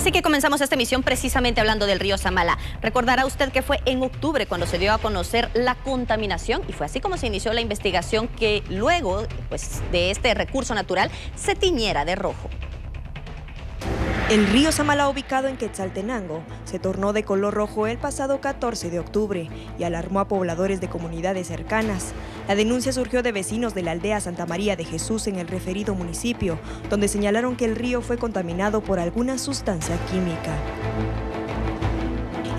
Así que comenzamos esta emisión precisamente hablando del río Samala. Recordará usted que fue en octubre cuando se dio a conocer la contaminación y fue así como se inició la investigación que luego pues, de este recurso natural se tiñera de rojo. El río Samala, ubicado en Quetzaltenango, se tornó de color rojo el pasado 14 de octubre y alarmó a pobladores de comunidades cercanas. La denuncia surgió de vecinos de la aldea Santa María de Jesús en el referido municipio, donde señalaron que el río fue contaminado por alguna sustancia química.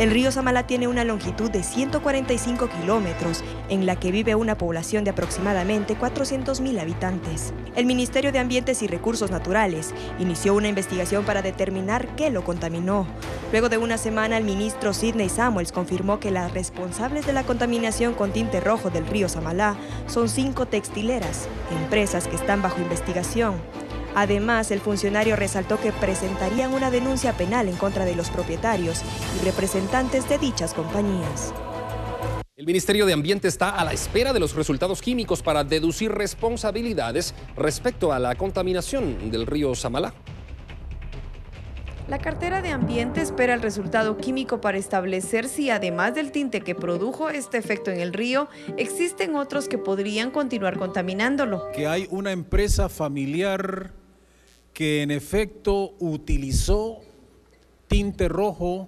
El río Samala tiene una longitud de 145 kilómetros, en la que vive una población de aproximadamente 400.000 habitantes. El Ministerio de Ambientes y Recursos Naturales inició una investigación para determinar qué lo contaminó. Luego de una semana, el ministro Sidney Samuels confirmó que las responsables de la contaminación con tinte rojo del río Samalá son cinco textileras, empresas que están bajo investigación. Además, el funcionario resaltó que presentarían una denuncia penal en contra de los propietarios y representantes de dichas compañías. El Ministerio de Ambiente está a la espera de los resultados químicos para deducir responsabilidades respecto a la contaminación del río Samalá. La cartera de ambiente espera el resultado químico para establecer si además del tinte que produjo este efecto en el río, existen otros que podrían continuar contaminándolo. Que hay una empresa familiar que en efecto utilizó tinte rojo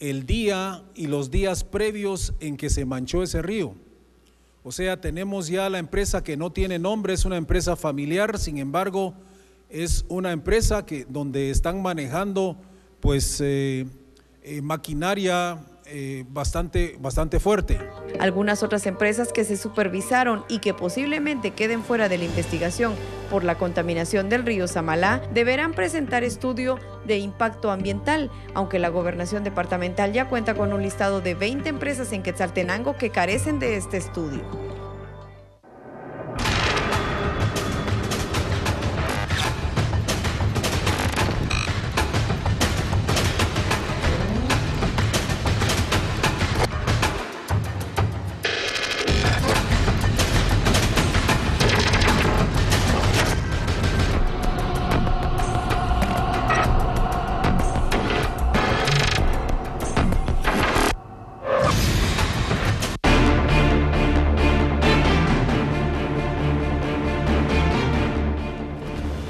el día y los días previos en que se manchó ese río. O sea, tenemos ya la empresa que no tiene nombre, es una empresa familiar, sin embargo, es una empresa que, donde están manejando pues eh, eh, maquinaria eh, bastante, bastante fuerte. Algunas otras empresas que se supervisaron y que posiblemente queden fuera de la investigación por la contaminación del río Samalá deberán presentar estudio de impacto ambiental, aunque la gobernación departamental ya cuenta con un listado de 20 empresas en Quetzaltenango que carecen de este estudio.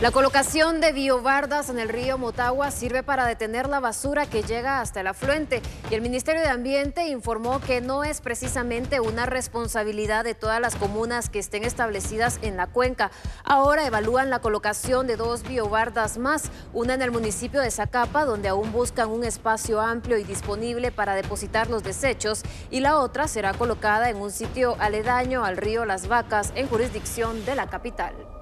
La colocación de biobardas en el río Motagua sirve para detener la basura que llega hasta el afluente y el Ministerio de Ambiente informó que no es precisamente una responsabilidad de todas las comunas que estén establecidas en la cuenca. Ahora evalúan la colocación de dos biobardas más, una en el municipio de Zacapa, donde aún buscan un espacio amplio y disponible para depositar los desechos, y la otra será colocada en un sitio aledaño al río Las Vacas, en jurisdicción de la capital.